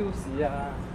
休息啊。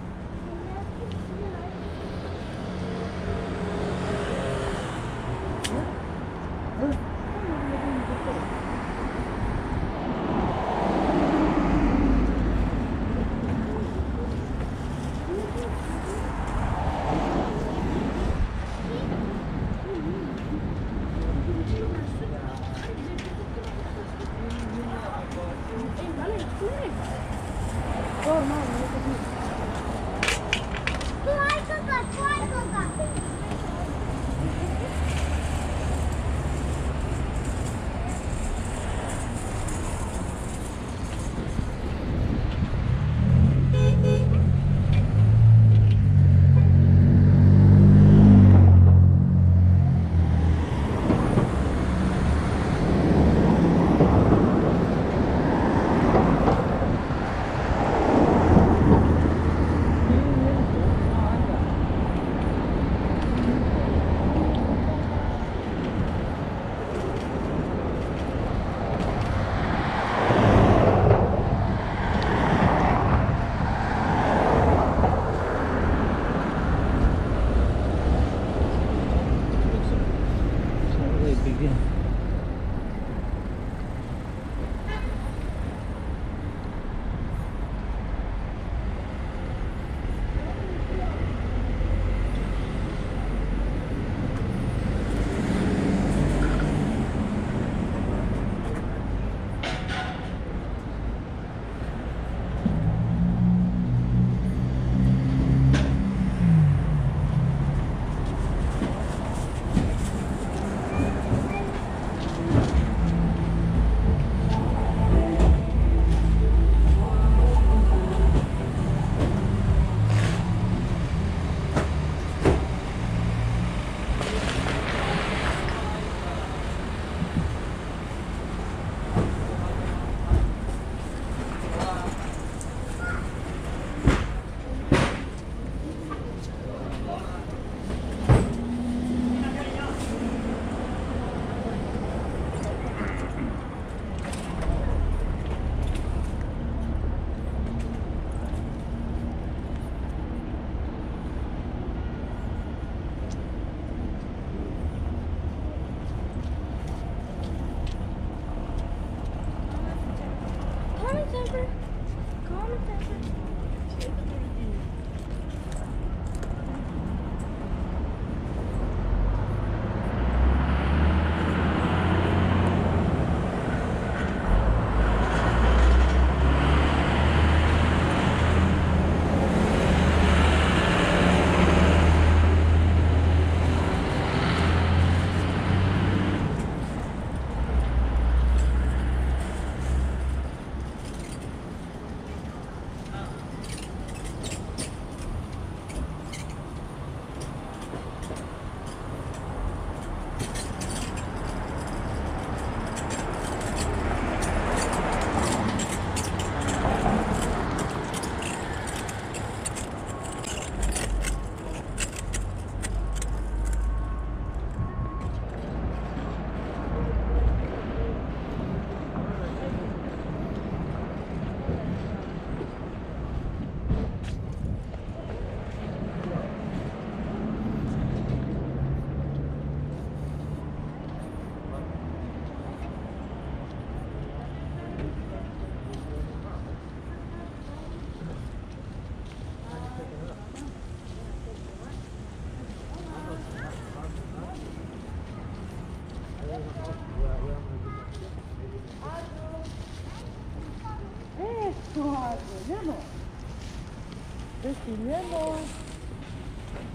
atskilimo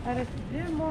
ar atskilimo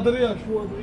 قادر يا شو هذا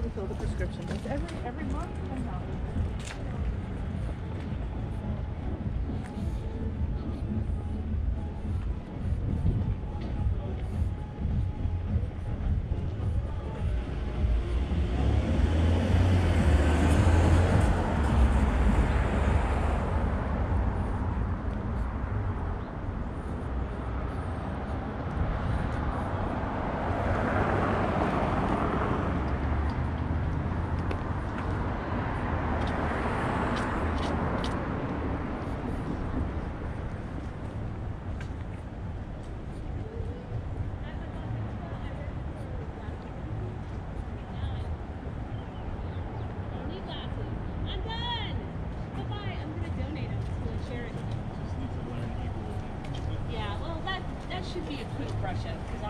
didn't fill the prescription. Every, every month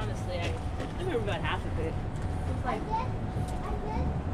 honestly, I I remember about half of it. It's like You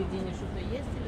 середине что-то есть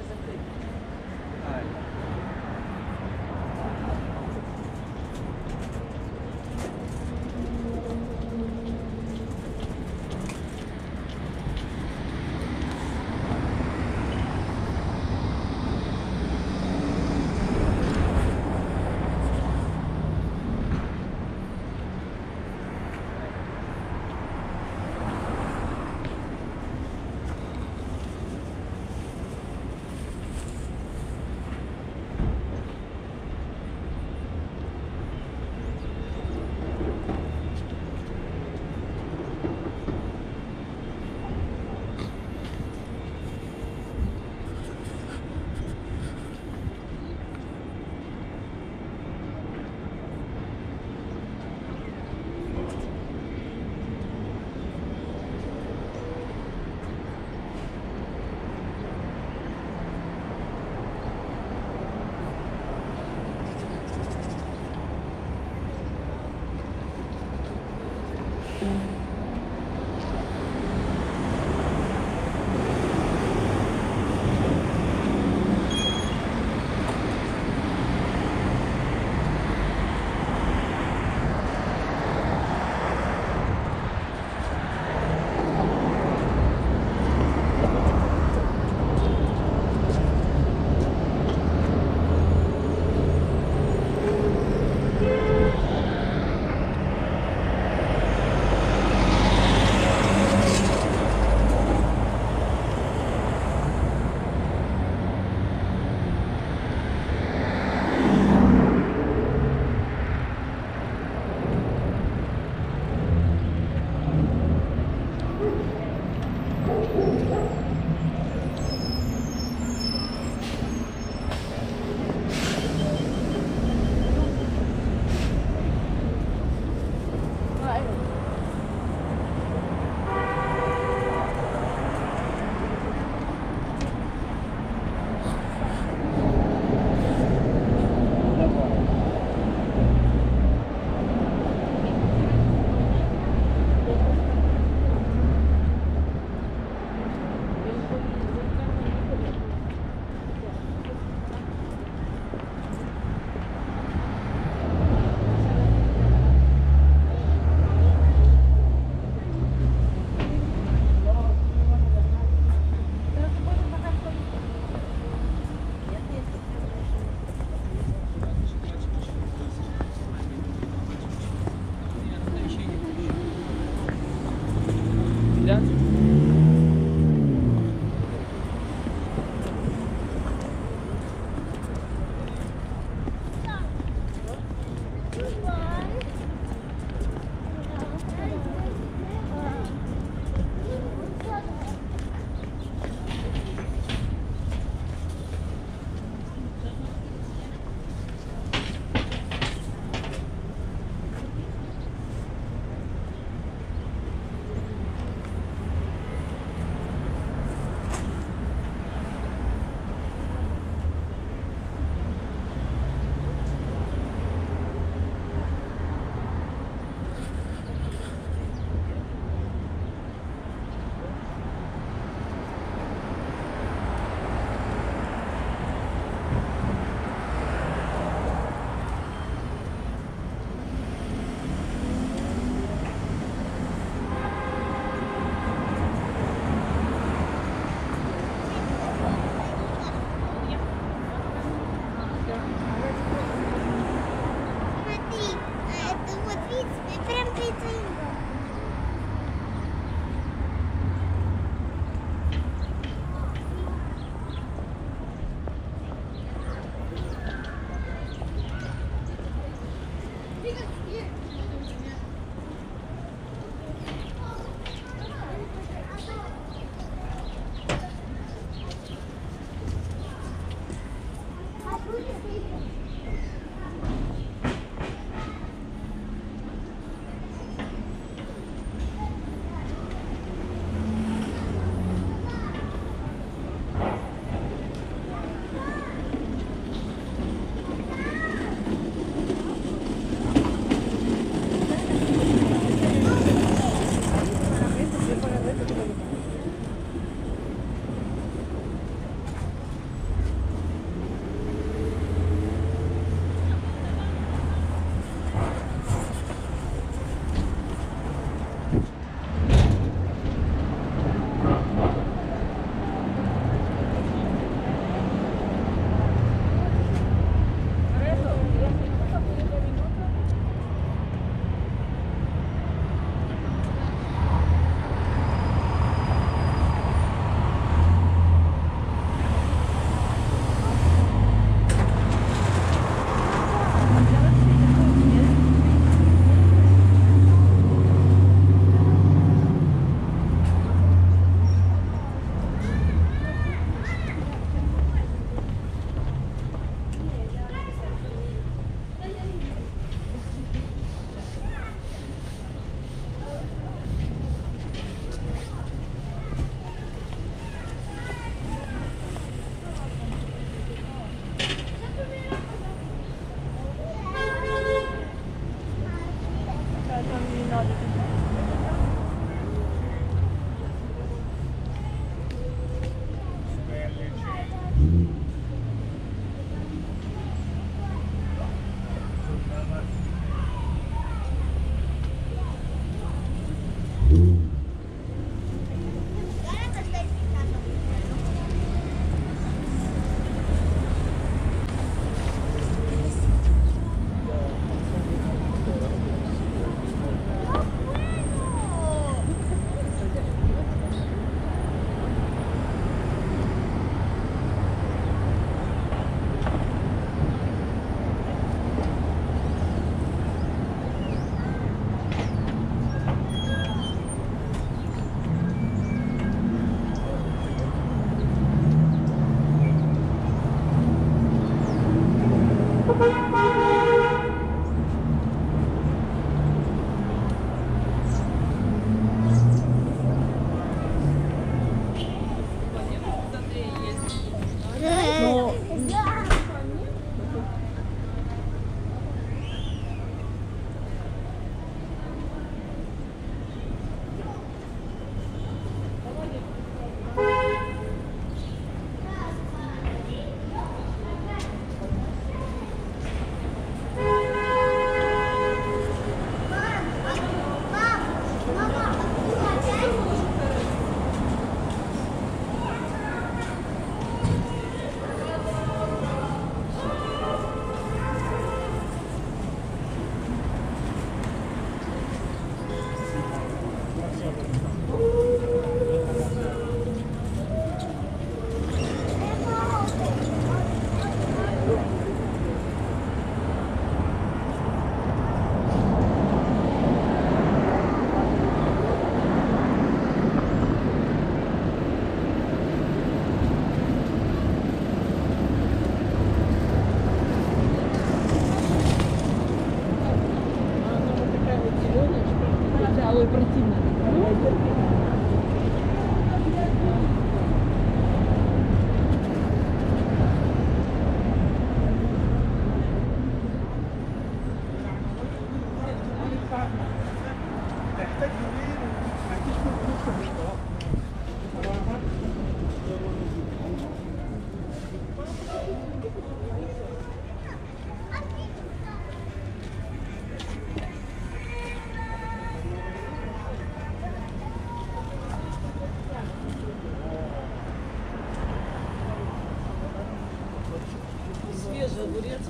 огурец,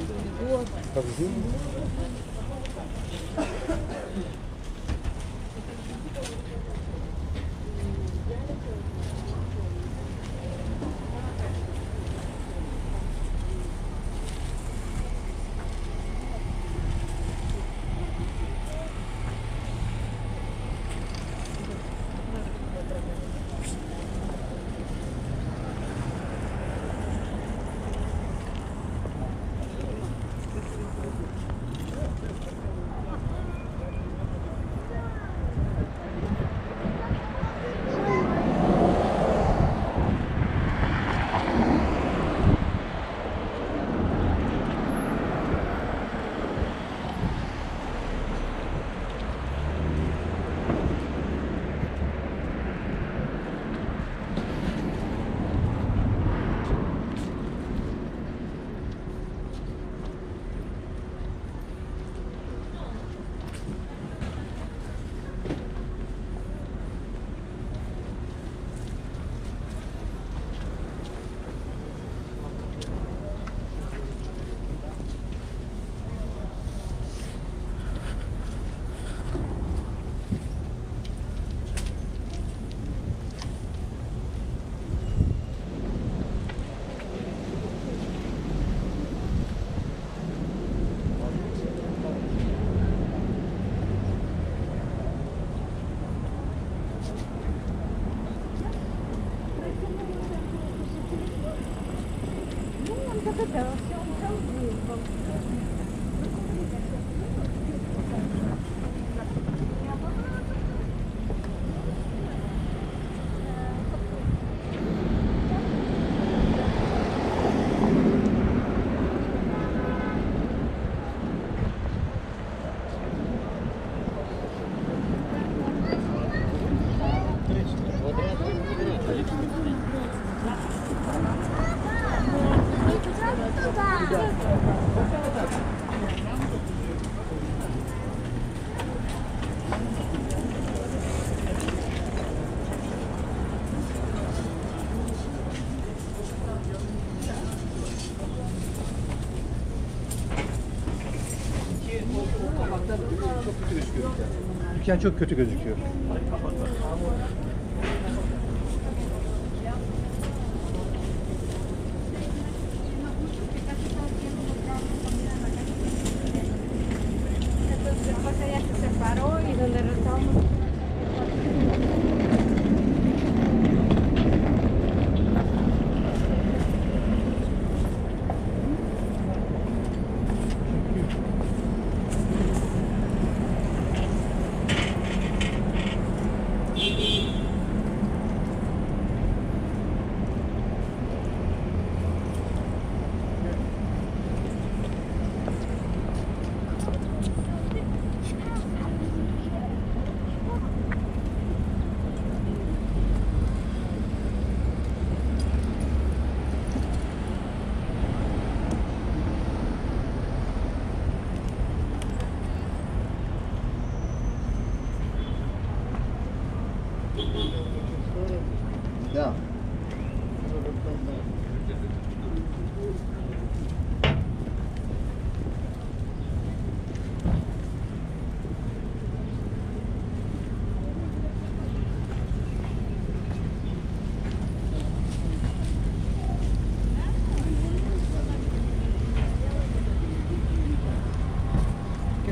помидор. Как зимний? Çok kötü gözüküyor.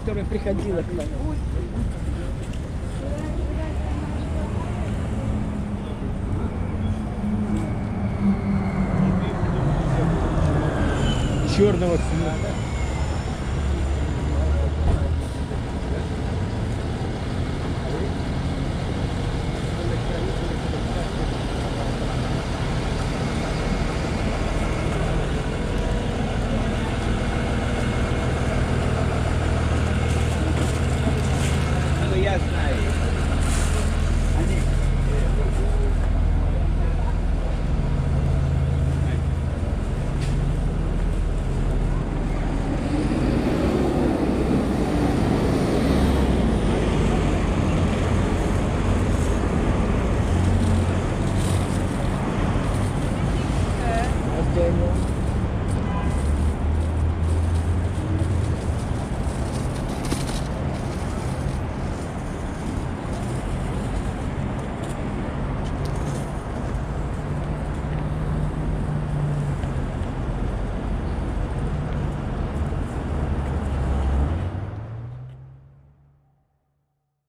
Которая приходила к нам. Черного цвета.